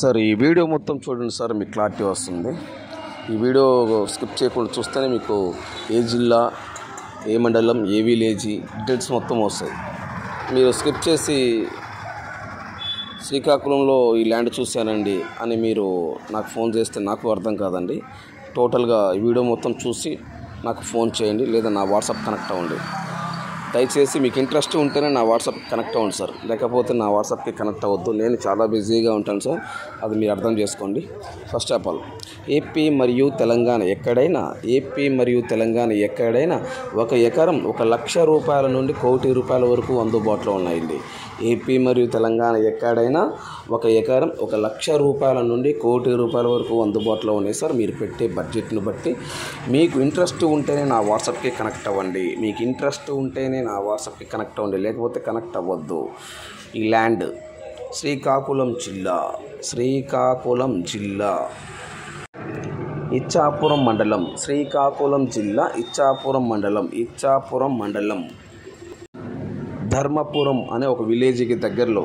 Sir ఈ video మొత్తం చూడండి సార్ మీకు క్లారిటీ వస్తుంది. ఈ వీడియో స్కిప్ చేయకుండా చూస్తేనే మీకు ఏ జిల్లా ఏ మండలం ఏ విలేజీ డీటెయిల్స్ మొత్తం వస్తాయి. మీరు స్కిప్ చేసి శ్రీకాకుళంలో ఈ ల్యాండ్ చూశానండి అని మీరు నాకు ఫోన్ చేస్తే నాకు అర్థం కాదండి. టోటల్గా ఈ వీడియో మొత్తం చూసి నాకు ఫోన్ చేయండి లేదా నా వాట్సాప్ కనెక్ట్ అవ్వండి. దయచేసి మీకు ఇంట్రెస్ట్ ఉంటేనే నా వాట్సాప్ కనెక్ట్ అవ్వండి సార్. లేకపోతే నా వాట్సాప్కి కనెక్ట్ అవ్వద్దు. నేను చాలా బిజీగా ఉంటాను సార్. అది మీరు అర్థం చేసుకోండి. ఫస్ట్ ఆఫ్ ఆల్ ఏపీ మరియు తెలంగాణ ఎక్కడైనా ఏపీ మరియు తెలంగాణ ఎక్కడైనా ఒక ఎకరం ఒక లక్ష రూపాయల నుండి కోటి రూపాయల వరకు అందుబాటులో ఉన్నాయండి. ఏపీ మరియు తెలంగాణ ఎక్కడైనా ఒక ఎకరం ఒక లక్ష రూపాయల నుండి కోటి రూపాయల వరకు అందుబాటులో ఉన్నాయి సార్. మీరు పెట్టే బడ్జెట్ను బట్టి మీకు ఇంట్రెస్ట్ ఉంటేనే నా వాట్సాప్కి కనెక్ట్ అవ్వండి. మీకు ఇంట్రెస్ట్ ఉంటేనే నా వాట్సాప్కి కనెక్ట్ అవ్వండి లేకపోతే కనెక్ట్ అవ్వద్దు. ఈ ల్యాండ్ శ్రీకాకుళం జిల్లా శ్రీకాకుళం జిల్లా. ఇచ్చాపురం మండలం శ్రీకాకుళం జిల్లా ఇచ్చాపురం మండలం ఇచ్చాపురం మండలం. ధర్మపురం అనే ఒక విలేజ్కి దగ్గరలో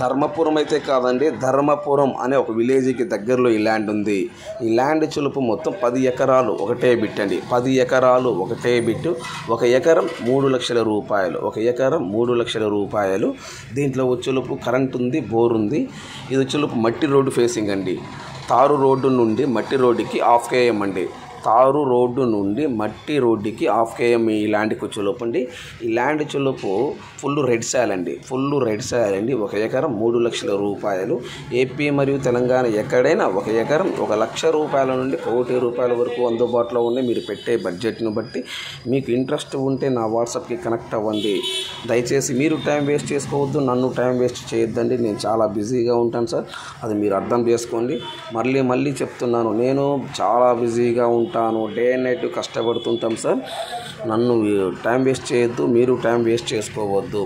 ధర్మపురం అయితే కాదండి ధర్మపురం అనే ఒక విలేజ్కి దగ్గరలో ఈ ల్యాండ్ ఉంది. ఈ ల్యాండ్ చులుపు మొత్తం పది ఎకరాలు ఒకటే బిట్ అండి. పది ఎకరాలు ఒకటే బిట్టు ఒక ఎకరం మూడు లక్షల రూపాయలు ఒక ఎకరం మూడు లక్షల రూపాయలు. దీంట్లో వచ్చులుపు కరెంట్ ఉంది బోర్ ఉంది. ఇది వచ్చులుపు మట్టి రోడ్డు ఫేసింగ్ అండి. తారు రోడ్డు నుండి మట్టి రోడ్డుకి ఆఫ్ కేయమండి తారు రోడ్డు నుండి మట్టి రోడ్డుకి ఆఫ్ కేఎం ఈ ల్యాండ్ చులుపు అండి. ఈ ల్యాండ్ చులుపు ఫుల్ రెడ్ సాయిల్ అండి. ఫుల్ రెడ్ సాయిల్ అండి. ఒక ఎకరం మూడు లక్షల రూపాయలు. ఏపీ మరియు తెలంగాణ ఎక్కడైనా ఒక ఎకరం ఒక లక్ష రూపాయల నుండి కోటి రూపాయల వరకు అందుబాటులో ఉన్నాయి. మీరు పెట్టే బడ్జెట్ను బట్టి మీకు ఇంట్రెస్ట్ ఉంటే నా వాట్సాప్కి కనెక్ట్ అవ్వండి. దయచేసి మీరు టైం వేస్ట్ చేసుకోవద్దు నన్ను టైం వేస్ట్ చేయొద్దండి. నేను చాలా బిజీగా ఉంటాను సార్. అది మీరు అర్థం చేసుకోండి. మళ్ళీ మళ్ళీ చెప్తున్నాను. నేను చాలా బిజీగా ఉంటాను. ఉంటాను డే అండ్ నైట్ కష్టపడుతుంటాం సార్. నన్ను టైం వేస్ట్ చేయొద్దు మీరు టైం వేస్ట్ చేసుకోవద్దు.